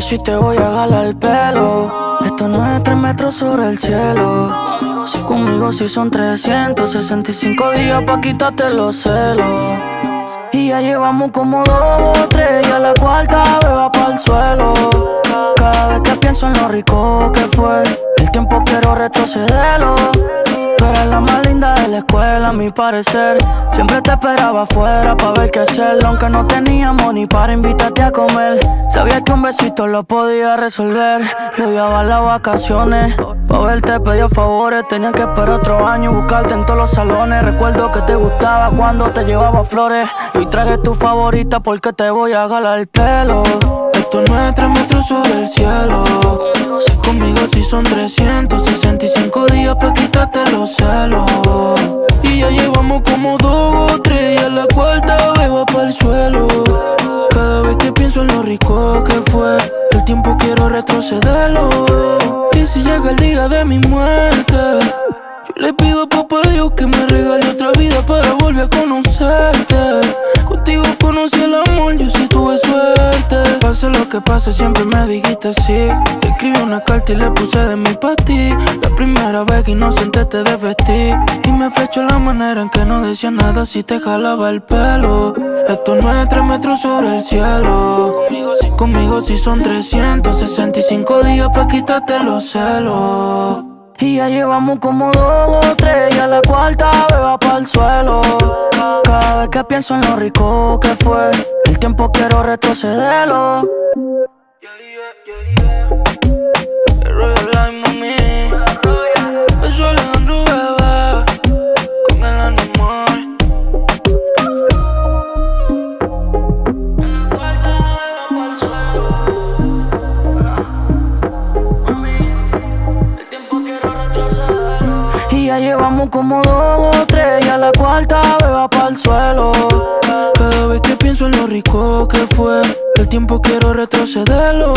si te voy a jalar el pelo. Esto no es tres metros sobre el cielo. Conmigo si son 365 días pa' quitarte los celos. Y ya llevamos como dos o tres y a la cuarta vez va el suelo. Cada vez que pienso en lo rico que fue, el tiempo quiero retrocederlo. Tú eres la más linda de la escuela, a mi parecer. Siempre te esperaba afuera para ver qué hacer. Aunque no teníamos ni para invitarte a comer. Sabía que un besito lo podía resolver. Yo odiaba las vacaciones. Pa' verte pedía favores. Tenía que esperar otro año y buscarte en todos los salones. Recuerdo que te gustaba cuando te llevaba flores. Y hoy traje tu favorita porque te voy a jalar el pelo. Esto no es tres metros sobre el cielo. Son 365 días pa' quitarte los celos. Y ya llevamos como dos o tres y la cuarta va para el suelo. Cada vez que pienso en lo rico que fue, el tiempo quiero retrocederlo. Y si llega el día de mi muerte, yo le pido a papá Dios que me regale otra vida para volver a conocerte. Amor, yo sí tuve suerte. Pase lo que pase, siempre me dijiste sí. Te escribí una carta y le puse de mí para ti. La primera vez que inocente te desvestí. Y me flechó la manera en que no decía nada si te jalaba el pelo. Esto no es tres metros sobre el cielo. Conmigo sí son 365 días para quitarte los celos. Y ya llevamos como dos o tres y a la cuarta Pienso en lo rico que fue, el tiempo quiero retrocederlo. El Royal Life, mami. Eso Alejandro Beba. Con el animal. Y ya llevamos como dos o tres y a la cuarta vez lo rico que fue, el tiempo quiero retrocederlo.